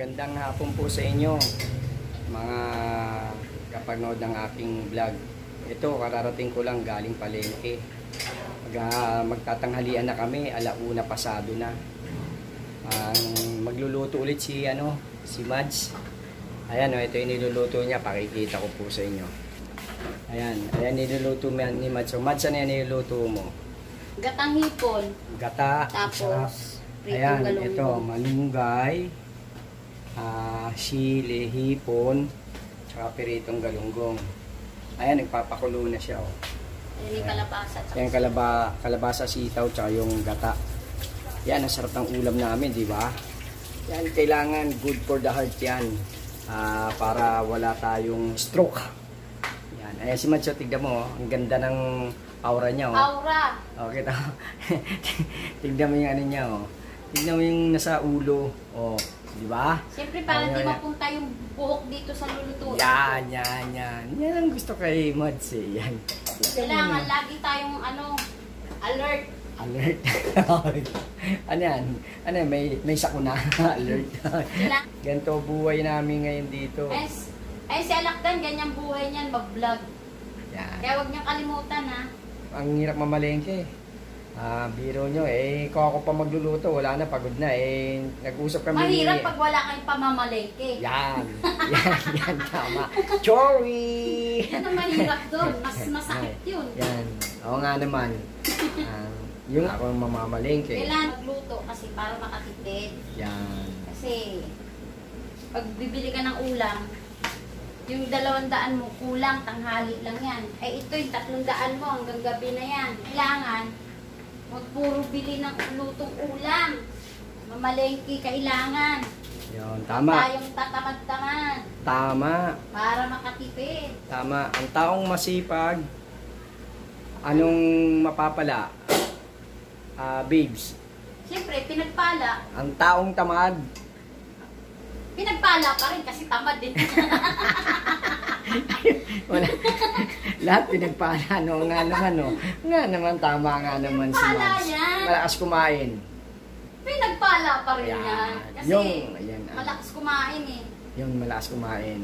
Magandang hapon po sa inyo, mga kapanood ng aking vlog. Ito, kararating ko lang galing palengke. Mag, ah, magtatanghalian na kami, alauna pasado na. Ang magluluto ulit si ano, si Mads. Ayan, oh, ito yung niluluto niya, pakikita ko po sa inyo. Ayan, ayan niluluto ni Mads. So, Mads, ano yan niluluto mo? Gatang hipon. Gata. Tapos, Ayan, ito, malunggay, ah, sili, hipon, tsaka piritong galunggong. Ayan, nagpapakulo na siya. Oh. Ayan yung kalabasa. Ayan, kalaba, kalabasa, sitaw, tsaka yung gata. Yan, ang sarap ng ulam namin, di ba? Yan, kailangan good for the heart yan. Ah, para wala tayong stroke. Yan, ayan si Macho, tignan mo, oh. ang ganda ng aura niya. Oh. Aura. Okay, tama. Tignan mo yung ano niya, oh. Tignan mo yung nasa ulo. Oh, di ba? Siyempre, para di mapunta yung buhok dito sa lulutuin. Yan, yan, yan. Yan ang gusto kay Mads eh. Yan. Kailangan lagi tayong ano, alert. Alert. ano yan? Ano yan? May, may sakuna. Alert. Ganito buhay namin ngayon dito. ay, ay si Alakdan, ganyan buhay niyan, mag-vlog. Kaya huwag niyang kalimutan ha. Ang hirap mamalengke. Ah, biro nyo eh. Kung ako pa magluluto, wala na, pagod na eh. Nag-usap kami Mahirap pag wala kayong pamamalengke. Yan. Yan, yan, tama. Chori! Yan ang mahirap doon. Mas masakit yun. Yan. Oo nga naman. Ah, yung ako ang mamamalengke. Kailangan magluto kasi para makatipid. Yan. Kasi, pag bibili ka ng ulam, yung dalawang daan mo, kulang, tanghali lang yan. Eh, ito yung tatlong daan mo, hanggang gabi na yan. Kailangan, huwag puro bili ng lutong ulam. Mamalengke kailangan. Yun, Huwag tama. tayong tatamad-tamad Tama. para makatipid. Tama. Ang taong masipag, anong mapapala? Ah, babes. Siyempre, pinagpala. Ang taong tamad, Pinagpala pa rin kasi tamad din. wala. Lahat pinagpala, no? Nga naman, no? Nga naman, tama nga naman si Mads. Malakas kumain. Pinagpala pa rin yan. Kasi Yung, ayan. ah. malakas kumain eh. Yung malakas kumain.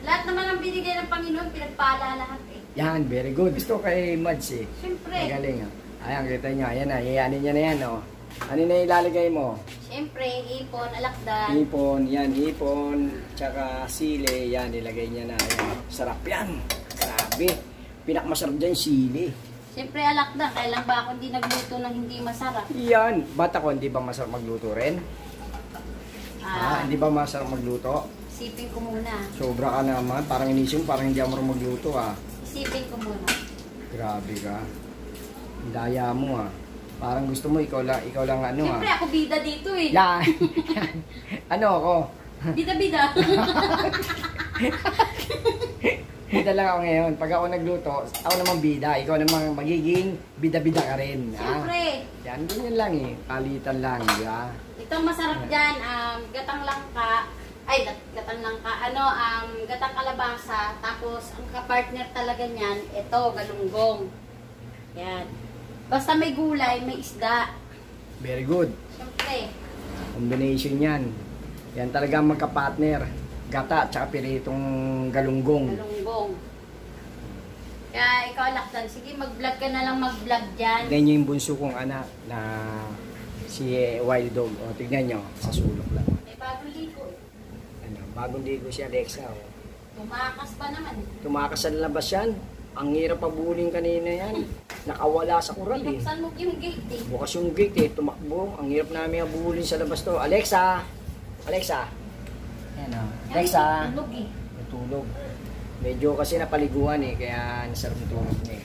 Lahat naman ang binigay ng Panginoon, pinagpala lahat eh. Yan, very good. Gusto kay Mads eh. Siyempre, Magaling ah. Ayan, kita nyo. Ayan na, iyanin niya na yan, oh. Ano na ilalagay mo? siyempre, ipon, alakdan. Hipon, yan, hipon, tsaka sili, yan, ilagay niya na. Ayan. Sarap yan. Grabe. Pinakmasarap dyan, sili. Siyempre, alakdan. Kailan ba ako hindi nagluto ng hindi masarap? Yan. Bata ko, hindi ba masarap magluto rin? Ah, Ah, hindi ba masarap magluto? isipin ko muna. Sobra ka naman. Parang inisip parang hindi ako magluto, ah. Isipin ko muna. Grabe ka. Daya mo, ah. Parang gusto mo, ikaw lang, ikaw lang ano, ah. Siyempre, ako bida dito eh. Yan. yan. ano ako? Bida-bida. Bida lang ako ngayon. Pag ako nagluto, ako naman bida. Ikaw naman magiging bida-bida ka rin. Ah. Siyempre, Yan, ganyan lang eh. Palitan lang, di ba? itong masarap dyan, um, gatang langka, ay, gat- gatang langka, ano, um, gatang kalabasa, tapos ang kapartner talaga niyan, ito, galunggong. Yan. Basta may gulay, may isda. Very good. Siyempre, Combination yan. Yan talaga ang magka-partner. Gata, tsaka piritong galunggong. galunggong. Kaya ikaw, Lakdan, sige, mag-vlog ka na lang mag-vlog dyan. Tignan nyo yung bunso kong anak na si Wild Dog. O, tignan nyo. Sa sulok lang. May bagong ligo. eh. Ano, bagong ligo si Alexa. O. Tumakas pa naman. Tumakas sa labas yan. Ang hirap pabulin kanina yan. Nakawala sa kural eh. Binuksan mo yung gate eh. Bukas yung gate eh, tumakbo. Ang hirap namin habulin sa labas to. Alexa! Alexa! Ayan o. Alexa! Tulog eh. Natulog. Medyo kasi napaliguan eh, kaya nasarap tulog niya eh.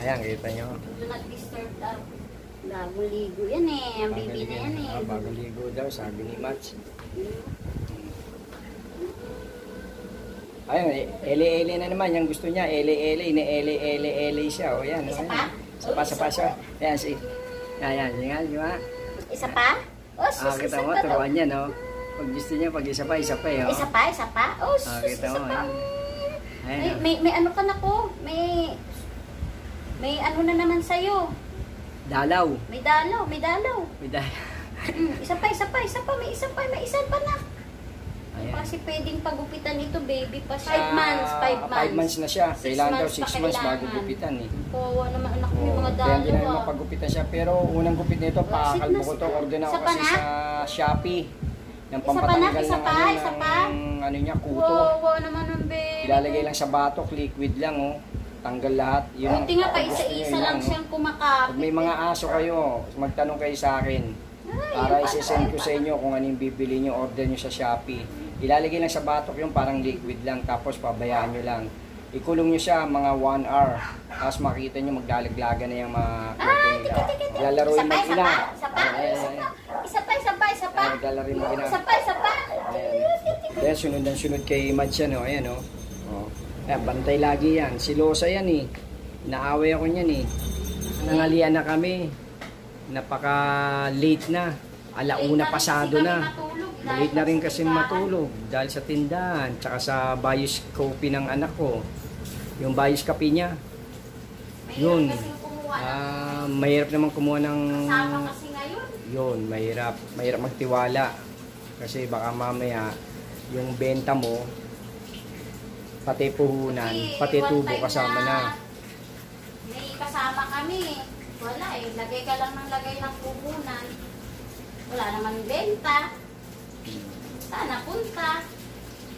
Ayan, kita nyo. Do not disturb daw. Bagong ligo yan eh. Ang bibi na yan eh. Ah, bagong ligo daw, sabi ni Mats. Ayun, eh, ele-ele na naman. Yung gusto niya, ele-ele, ine-ele-ele-ele siya. O yan. Isa pa? Isa pa, isa pa siya. Ayan, si... Ayan, yan, di ba? Isa pa? Oh, Ah, sus, kita mo, pa daw. turuan niya, no? Pag gusto niya, pag isa pa, isa pa, eh, oh. Isa pa, isa pa? Oh, sus, Ah, kita isa mo, pa. ayan. May, Ayan, oh. may, may ano ka na ko? May, may ano na naman sa'yo. Dalaw. May dalaw, may dalaw. May dalaw. Mm, isa pa, isa pa, isa pa, may isa pa, may isa pa na. Ayan. Kasi pwedeng pagupitan ito, baby pa. Sa- Five months, five ah, months. Five months na siya. Six Kailangan daw months 6 pa months bago gupitan eh. Kawawa naman anak ko, may mga Kaya hindi na dalawa. naman pagupitan siya. Pero unang gupit nito, pakakalbo sit ko to. sit na. Order ako kasi na? sa Shopee. Ng Isa pa pampatanggal isa pa, ano, isa ng, ano niya, kuto. Kawawa naman ang baby. Ilalagay lang sa batok, liquid lang oh. Tanggal lahat. Yun Buti nga pa, isa-isa lang oh. siyang kumakapit. Pag may mga aso kayo, magtanong kayo sa akin. Ay, Para isi-send ko sa inyo kung ano yung bibili nyo, order nyo sa Shopee. Ilalagay lang sa batok yung parang liquid lang, tapos pabayaan nyo lang. Ikulong nyo siya mga 1 hour. Tapos makita nyo maglalaglaga na yung mga Ah, kuto nila. tiki, tiki. Lalaroin Isa pa, isa pa, isa pa, isa pa. Isa pa, isa pa, isa pa. Yung mag-ina. Isa pa, isa pa. Ayan. Kaya sunod ang sunod kay Mads yan, oh. Ayan, oh. oh. Ayan, bantay lagi yan. Si Losa yan, eh. Naaway ako niyan, eh. Nangalian na kami. Napaka-late na. Alauna pasado na. Late na rin kasi matulog dahil sa tindahan, tsaka sa bayis coffee ng anak ko. Yung bayis kape niya. Yun. Ah, mahirap naman kumuha ng yun, mahirap. Mahirap magtiwala. Kasi baka mamaya, yung benta mo, pati puhunan, pati tubo kasama na. May kasama kami. Wala eh. Lagay ka lang ng lagay ng puhunan. Wala naman benta. Sana punta.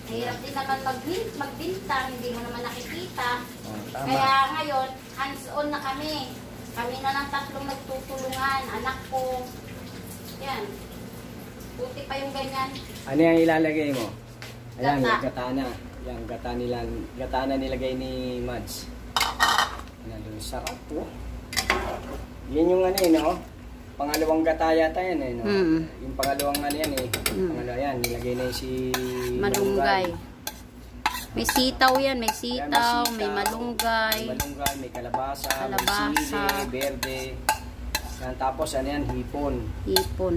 Mahirap din naman magbin- magbinta. Hindi mo naman nakikita. Oh, tama. Kaya ngayon, hands-on na kami. Kami na lang tatlong nagtutulungan. Anak ko. Yan. Buti pa yung ganyan. Ano yung ilalagay mo? Ayan, Gata. yung gata na. Yan, gata nila, gata na nilagay ni Mads. Ano, sarap po. Yan yung ano eh, no? Pangalawang gata yata yan eh, no? Mm. Yung pangalawang ano yan eh. Mm. Pangalawa yan, nilagay na yung si Malunggay. May sitaw yan. May Ayan, sitaw, may sitaw, malunggay. May malunggay, may kalabasa, Kalabasa. may sili, berde. Yan, tapos ano yan, hipon. Hipon.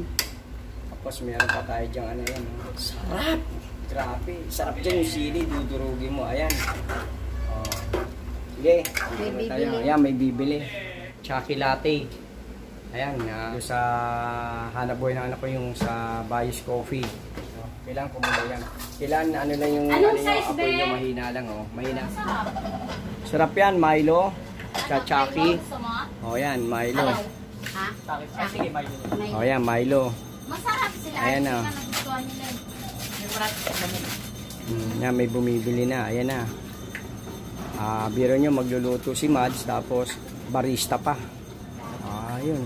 Tapos meron pa tayo dyan, ano yan. no? Sarap! Grabe. Sarap dyan yung sili, dudurugin mo. Ayan. Oh. Sige. May Ano tayo? bibili. Ayan, may bibili. Chucky latte. Ayan, na doon sa hanap buhay ng anak ko yung sa Bayous Coffee. So, kailangan ko muna yan. Kailangan ano lang yung Anong ano yung size, apoy be? niya mahina lang oh. Mahina. Sarap. Sarap yan, Milo. Sa Chucky. Gusto mo? Oh, yan, Milo. Ha? Ah, sige, May- Oh, yan, Milo. Masarap sila. Ayan na. eh. Mm, yan, may bumibili na. Ayan na. Ah, biro nyo, magluluto si Mads, tapos barista pa. Ah, yun.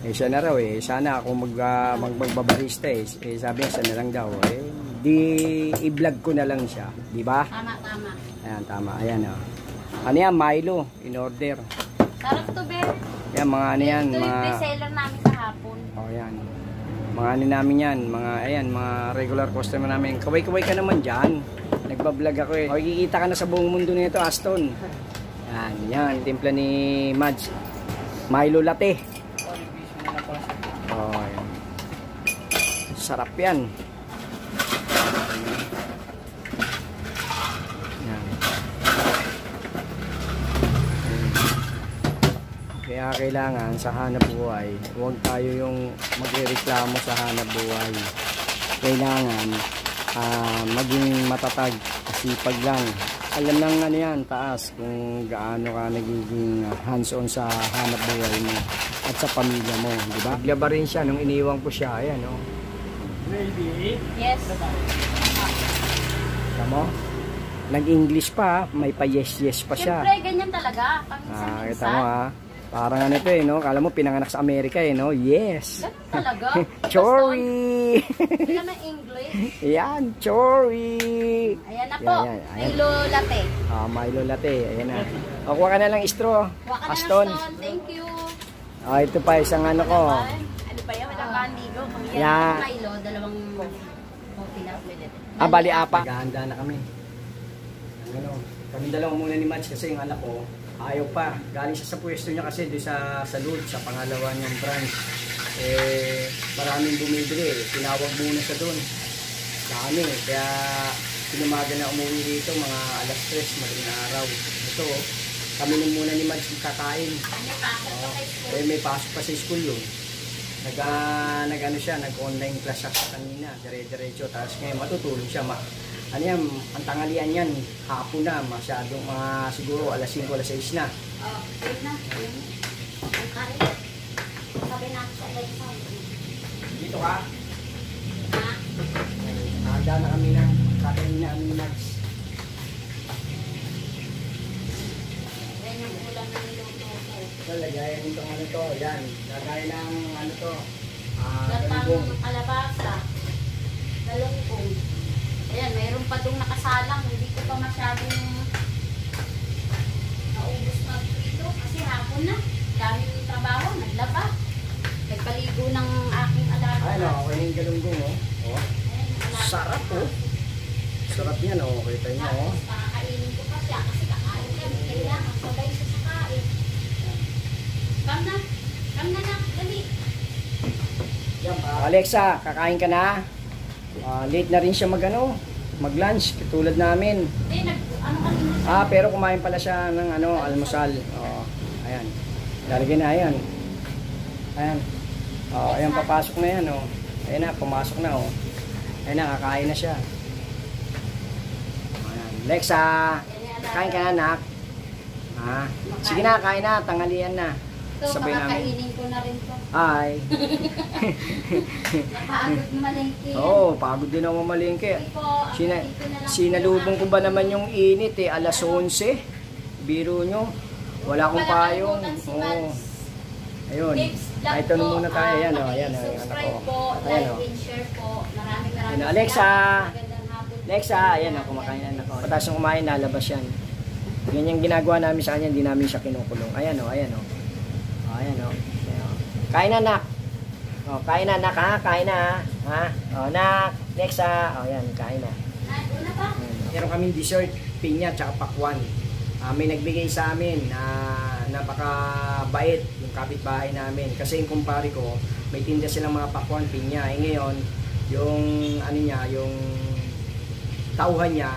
Eh, siya na raw eh. Sana ako mag, ah, mag magbabarista eh. eh. Sabi niya, siya na lang daw. Eh, di i-vlog ko na lang siya. Di ba? Tama, tama. Ayan, tama. Ayan, oh. Ano yan? Milo. In order. Sarap to, Bear. Yan, mga ano yan. Ito yung Mga... bestseller namin kahapon. Oh, yan. Mga ano namin yan, mga, ayan, mga regular customer namin. Kaway-kaway ka naman dyan. Nagbablog ako eh. O, kikita ka na sa buong mundo nito, Aston. Yan, yan, timpla ni Mads. Milo latte. Oh, yan. Sarap yan. Yan. Kaya kailangan sa hanap buhay, huwag tayo yung magrereklamo sa hanap buhay. Kailangan ah, maging matatag, kasipag lang. Alam lang ano yan, taas, kung gaano ka nagiging hands-on sa hanap buhay mo at sa pamilya mo, di ba? Naglaba rin siya nung iniwan ko siya, ayan oh. Maybe. Yes. Alam mo? Nag-English pa, may pa yes-yes pa siya. Siyempre, ganyan talaga. Ah, kita Paminsan-minsan. mo ha. Parang ano ito eh, no? Kala mo pinanganak sa Amerika eh, no? Yes! Ganun talaga. Chori! Hindi ka ng English. Yan, chori! Ayan na po. Yan, yan, ayan. Milo latte. Ah, Milo latte, ayan na. O, kuha ka na lang straw. Huwag ka na Aston. stone. Thank you. Ah, ito pa isang ano ko. Ano pa yan? Walang kandigo. Yeah. Yan. Milo, dalawang coffee na ulit. Ah, bali apa. Gahanda na kami. Ano, kami dalawa muna ni Mads kasi yung anak ko, ayaw pa. Galing siya sa pwesto niya kasi doon sa salud, sa pangalawa niyang branch. Eh, maraming bumibili. Tinawag muna siya doon. Dami. Kaya, pinumaga na umuwi dito, mga alas 3, madaling araw. Ito, kami nung muna ni Mads kakain. Ano pa? Ano pa kay school? Eh, may pasok pa sa school yun. Nag, ah, nag ano siya, nag-online class siya kanina, dire-diretso. Tapos ngayon matutulog siya. Ma, ano yan, ang tangalian yan, hapon na, masyadong mga siguro alas 5, alas 6 na. Oh, yun na. Dito ka, Ha? Handa na kami ng kakainin namin ni Max. Yan yung ulam na niluto So, lagayan nito ano to, yan. Lagay ng ano to, ah, Gatang galunggong. kalabasa. Galunggong. Ayan, mayroon pa dong nakasalang. Hindi ko pa masyadong naubos mag-prito kasi hapon na. Daming trabaho, naglaba. Nagpaligo ng aking alaga. Ay, no, okay yung galunggong, oh. oh. Ayan. Sarap, oh. Sarap yan, oh. Kita niyo, oh. Tapos kakainin ko pa siya kasi kakain kami. Kailangan sabay sa. Kam na. Kam na na. Dali. Alexa, kakain ka na? Ah, late na rin siya mag ano, mag-lunch, katulad namin. Hindi, nag, ano kanina? Ah, pero kumain pala siya ng ano, almusal. Oh, ayan. Lalagay na, ayan. Ayan. Oh, ayan, papasok na yan, oh. Ayan na, pumasok na, oh. Ayan na, kakain na siya. Ayan. Lexa, kain ka na, anak. Ha? Sige na, kain na, tanghalian na. Ito, Sabay namin. pakakainin ko na rin to. Ay. Napagod na malengke. Oo, oh, pagod din ako po, ang Sina, sinalubong ko yung ba naman yung init eh, alas 11. Biro nyo. Wala akong payong. Oo. Mads. Ayun. Ay, ito muna tayo. ah, Ayan o, ayan ayan paki-subscribe ako. po, like o. and share po. Maraming maraming Alexa. salamat. Magandang hapon po. Lexa, ayan o, kumakain na ako. Patas ng kumain, lalabas yan. Yan yung ginagawa namin sa kanya, hindi namin siya kinukulong. Ayan o, ayan o. O, ayan o. Ayan, o. Kain na, nak. O, kain na, nak, ha? Kain na, ha? Ha? O, nak. Lexa. O, ayan, kain na. Meron kaming dessert, pinya, tsaka pakwan. Ah, may nagbigay sa amin na napakabait yung kapitbahay namin. Kasi yung kumpare ko, may tinda silang mga pakwan, pinya. Eh ngayon, yung ano niya, yung tauhan niya,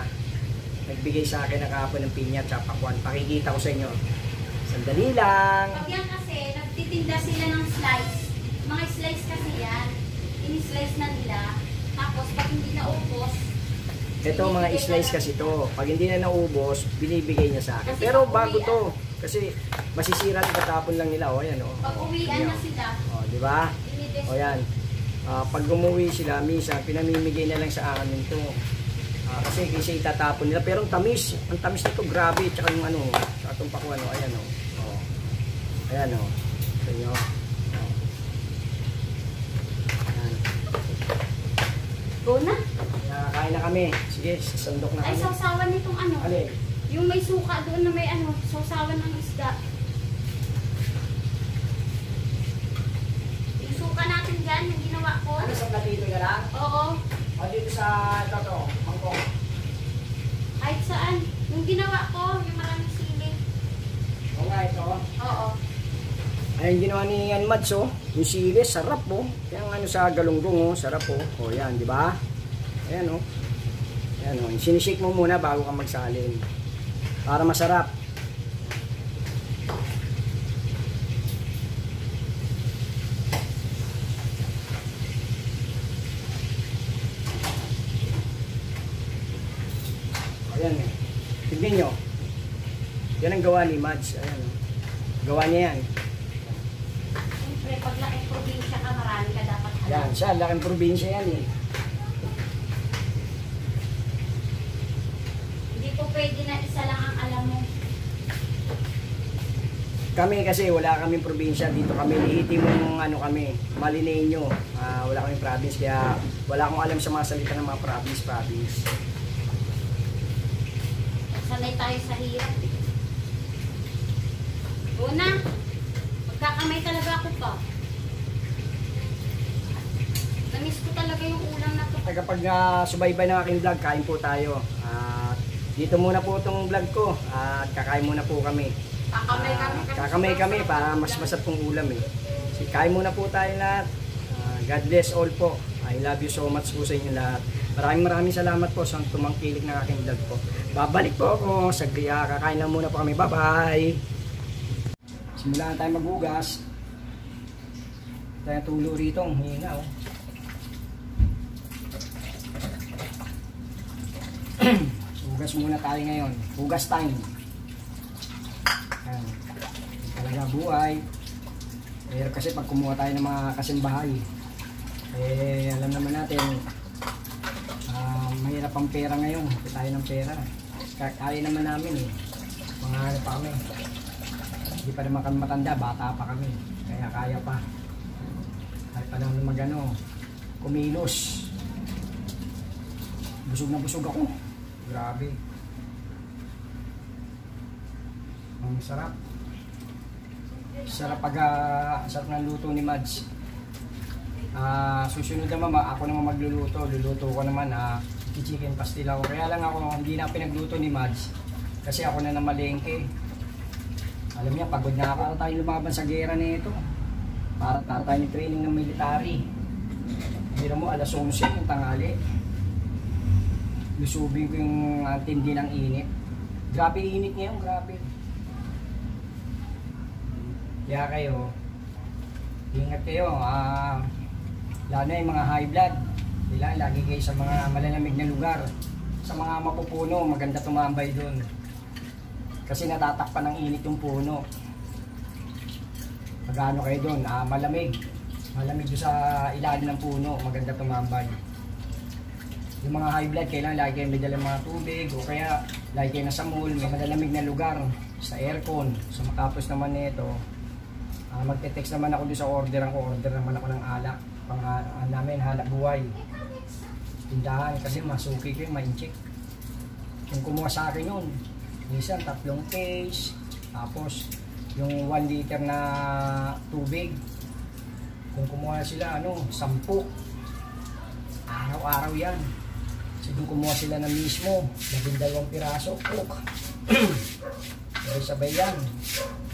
nagbigay sa akin na kahapon ng pinya tsaka pakwan. Pakikita ko sa inyo. Sandali lang. Pag yan kasi, nagtitinda sila ng slice. Mga slice kasi yan. Ini-slice na nila. Tapos, pag hindi naubos, Ito mga slice kasi to. Pag hindi na naubos, binibigay niya sa akin. Kasi Pero bago to. Kasi masisira at tatapon lang nila. O, ayan o. pag uwian na sila, O, di ba? O yan. Ah, pag umuwi sila, minsan pinamimigay na lang sa akin to. Ah, kasi kasi itatapon nila. Pero ang tamis, ang tamis nito grabe. Tsaka yung ano, tsaka itong pakuan, o, ayan o. O. Ayan o. Sa inyo. O. Ayan. Go na. Nakakain na kami. Sige, sasandok na Ay, kami. sausawan nitong ano. Alin? Yung may suka doon na may ano, sausawan ng isda. Yung suka natin dyan, yung ginawa ko. Ano sa platito na lang? Oo. O dito sa ito to, mangkok. Kahit saan. Yung ginawa ko, yung maraming sili. O nga ito. Oo. Ayan ginawa ni Yan Mads oh. Yung sili, sarap oh. Yung ano sa galunggong oh, sarap oh. O yan, di ba? Ayan oh. Ayan oh. Sinishake mo muna bago ka magsalin. Para masarap. Ayan eh. Tignan nyo. Yan ang gawa ni Mads. Ayan oh. Gawa niya yan. Siyempre, pag laking probinsya ka, marami ka dapat alam. Yan, siya, laking probinsya yan eh. Hindi po pwede na isa lang ang alam mo. Kami kasi wala kaming probinsya dito kami lihitimong ano kami, Malineño. Ah, wala kaming province kaya wala akong alam sa mga salita ng mga province province. Sanay tayo sa hirap. Una, magkakamay talaga ako pa. Namiss ko talaga yung ulam na to. At kapag ah, subaybay ng aking vlog, kain po tayo. At dito muna po itong vlog ko at kakain muna po kami. Kakamay kami. Ah, kakamay kami para mas masarap pong ulam eh. So, kain muna po tayo lahat. Ah, God bless all po. I love you so much po sa inyo lahat. Maraming maraming salamat po sa tumangkilik ng aking vlog po. Babalik po ako sa Gria. Kakain lang muna po kami. Bye-bye! Simulan tayo maghugas. Tayo tulo rito, ang hina oh. Hugas muna tayo ngayon. Hugas time. Ayan. Talaga buhay. Pero kasi pag kumuha tayo ng mga kasimbahay, eh alam naman natin, ah mahirap ang pera ngayon. Hindi tayo ng pera. Ka- Kaya naman namin eh. Mga ano pa kami. Hindi pa naman matanda, bata pa kami. Kaya kaya pa. Kaya pa naman magano, kumilos. Busog na busog ako. Grabe. Ang sarap. Sarap pag ah, sarap ng luto ni Mads. Ah, susunod naman ma- ako naman magluluto. Luluto ko naman ah, chicken pastil ako. Kaya lang ako hindi na pinagluto ni Mads. Kasi ako na namalengke. Alam niya, pagod na. Para tayo lumaban sa gera nito. Para, para tayo ni training ng military. Biro mo, alas 11 yung tangali. Lusubin ko yung uh, tindi ng init. Grabe init ngayon, grabe. Kaya kayo, ingat kayo. Ah, lalo na yung mga high blood. Kailangan lagi kayo sa mga malalamig na lugar. Sa mga mapupuno, maganda tumambay doon. Kasi natatakpan ng init yung puno. Pag kayo doon, ah, malamig. Malamig doon sa ilalim ng puno, maganda tumambay. Yung mga high blood, kailangan lagi kayo may dalang mga tubig o kaya lagi kayo nasa mall, may malalamig na lugar, sa aircon. So matapos naman nito, ah, magte-text naman ako doon sa order ko, order naman ako ng alak. Pang ah, namin, halak buhay. Tindahan kasi masuki ko yung ma-incheck. Kung kumuha sa akin yun, minsan tatlong case, tapos yung 1 liter na tubig, kung kumuha sila, ano, 10. Araw-araw yan. Kung kumuha sila ng mismo, labing dalawang piraso, cook. Sabay-sabay yan.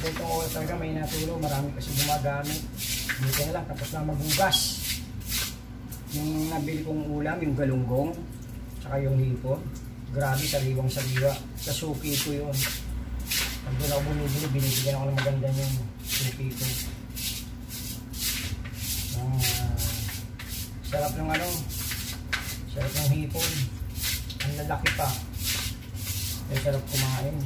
Kung itong oras talaga may natulong, marami kasi gumagamit. Dito na lang, tapos na maghugas. Yung nabili kong ulam, yung galunggong, tsaka yung hipon. Grabe, sariwang sariwa. Sa suki ko yun. Pag doon ako bumibili, binibigyan ako ng maganda yung suki ko. Ah, sarap ng ano, sarap ng hipon. Ang lalaki pa. Ay sarap kumain.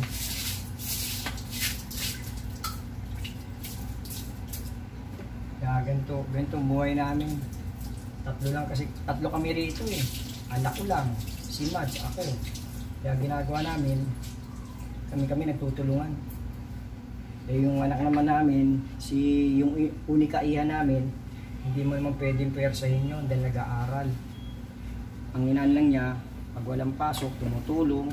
Kaya ganito, ganito buhay namin. Tatlo lang kasi, tatlo kami rito eh. Anak ko lang, si Mads, ako. Kaya ginagawa namin, kami-kami nagtutulungan. Eh yung anak naman namin, si yung i- unika iha namin, hindi mo naman pwedeng pwersahin yun dahil nag-aaral. Ang inaan lang niya, pag walang pasok, tumutulong.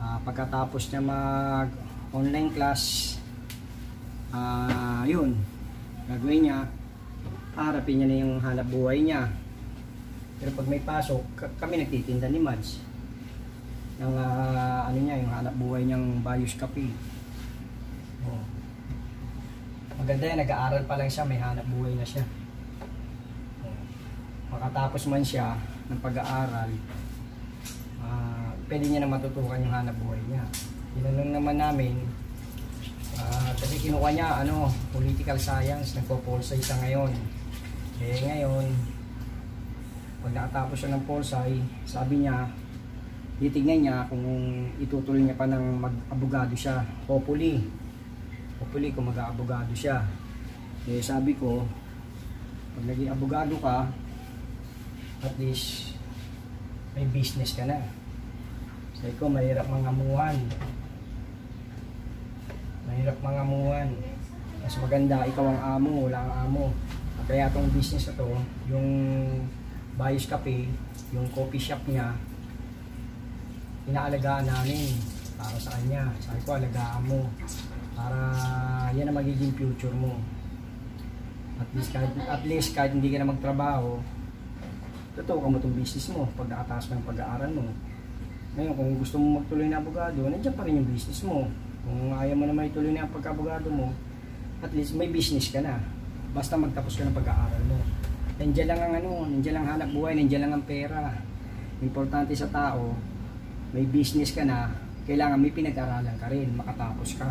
Ah, pagkatapos niya mag online class, ah yun, gagawin niya, harapin niya na yung hanap buhay niya. Pero pag may pasok, kami nagtitinda ni Mads. Ng ah, ano niya, yung hanap buhay niyang Bayos Kape. Oh. Maganda yan, nag-aaral pa lang siya, may hanap buhay na siya. Oh. Makatapos man siya ng pag-aaral, ah, pwede niya na matutukan yung hanap buhay niya. Tinanong naman namin, ah, kasi kinuha niya, ano, political science, nagpo-polsay siya ngayon. Eh ngayon, pag nakatapos siya ng polsay, sabi niya, titignan niya kung itutuloy niya pa ng mag-abogado siya. Hopefully, hopefully kung mag-aabogado siya. Eh sabi ko, pag naging abogado ka, at least may business ka na. Sabi ko, mahirap mangamuhan. Mahirap mangamuhan. Mas maganda, ikaw ang amo, wala ang amo. Kaya itong business na to, yung Bayos Cafe, yung coffee shop niya, inaalagaan namin para sa kanya. Sabi ko, alagaan mo. Para yan ang magiging future mo. At least kahit, at least kahit hindi ka na magtrabaho, totoo ka mo itong business mo pag nakataas ka ng pag-aaral mo. Ngayon, kung gusto mo magtuloy na abogado, nandiyan pa rin yung business mo. Kung ayaw mo naman ituloy na ang pagka-abogado mo, at least may business ka na. Basta magtapos ka ng pag-aaral mo. Nandiyan lang ang ano, nandiyan lang hanap buhay, nandiyan lang ang pera. Importante sa tao, may business ka na, kailangan may pinag-aralan ka rin, makatapos ka.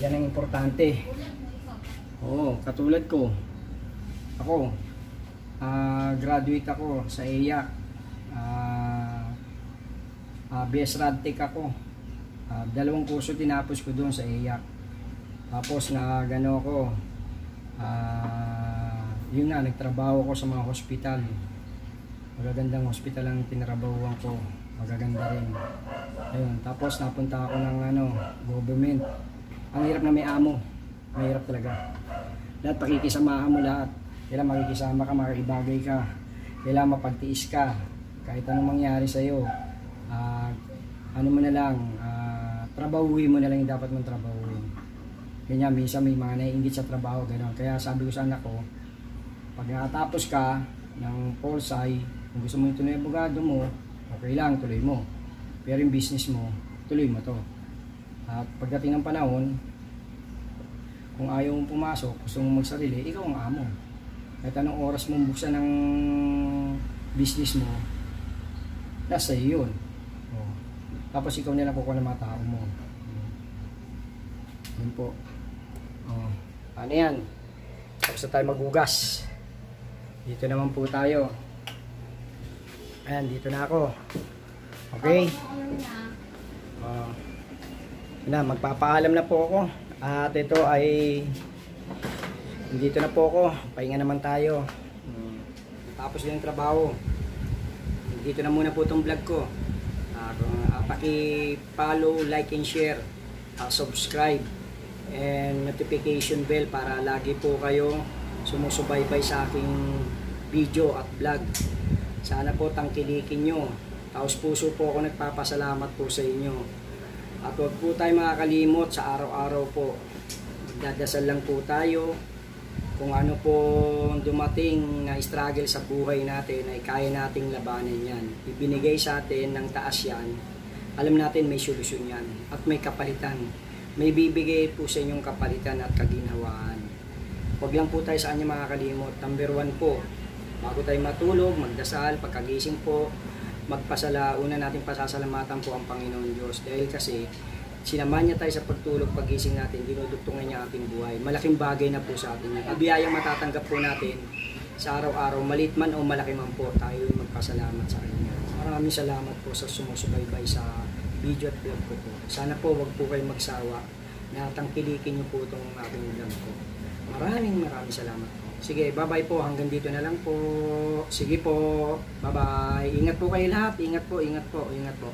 Yan ang importante. Oo, katulad ko. Ako, ah, graduate ako sa EYAC. Ah, ah, BS Radtech ako. Ah, dalawang kurso tinapos ko doon sa EYAC. Tapos na gano ako, ah, yun nga, nagtrabaho ko sa mga hospital. Magagandang hospital ang tinrabahuan ko. Magaganda rin. Ayun, tapos napunta ako ng ano, government. Ang hirap na may amo. Mahirap talaga. Lahat pakikisamahan mo lahat. Kailangan makikisama ka, makibagay ka. Kailangan mapagtiis ka. Kahit anong mangyari sa'yo. Ah, ano mo na lang, ah, trabahuin mo na lang yung dapat mong trabahuin. Ganyan, minsan may mga naiingit sa trabaho, gano'n. Kaya sabi ko sa anak ko, pag nakatapos ka ng Polsci, kung gusto mo yung tunay abogado mo, okay lang, tuloy mo. Pero yung business mo, tuloy mo to. At pagdating ng panahon, kung ayaw mong pumasok, gusto mong magsarili, ikaw ang amo. Kahit anong oras mong buksan ng business mo, nasa iyo yun. Oh. Tapos ikaw nilang kukuha ng mga tao mo. Hmm. Yun po. Oh. Ano yan? Tapos na tayo magugas. Dito naman po tayo. Ayan, dito na ako. Okay? Yun na, magpapaalam na po ako. At ito ay dito na po ako. Pahinga naman tayo. Hmm. Tapos din yung trabaho. Dito na muna po itong vlog ko. Ah, paki-follow, like and share. Ah, subscribe and notification bell para lagi po kayo sumusubaybay sa aking video at vlog. Sana po tangkilikin nyo. Taos puso po ako nagpapasalamat po sa inyo. At huwag po tayo makakalimot sa araw-araw po. Magdadasal lang po tayo. Kung ano po dumating na struggle sa buhay natin ay kaya nating labanan yan. Ibinigay sa atin ng taas yan. Alam natin may solusyon yan. At may kapalitan. May bibigay po sa inyong kapalitan at kaginhawaan. Huwag lang po tayo sa kanya makakalimot. Number one po, bago tayo matulog, magdasal, pagkagising po, magpasala, una natin pasasalamatan po ang Panginoon Diyos dahil kasi sinamahan niya tayo sa pagtulog, pagising natin, dinudugtungan niya ating buhay. Malaking bagay na po sa atin. Ang biyayang matatanggap po natin sa araw-araw, malit man o malaki man po, tayo ay magpasalamat sa Kanya. Maraming salamat po sa sumusubaybay sa video at vlog ko po. Sana po wag po kayo magsawa na tangkilikin niyo po itong aking vlog ko. Maraming maraming salamat po. Sige, bye-bye po. Hanggang dito na lang po. Sige po. Bye-bye. Ingat po kayo lahat. Ingat po, ingat po, ingat po.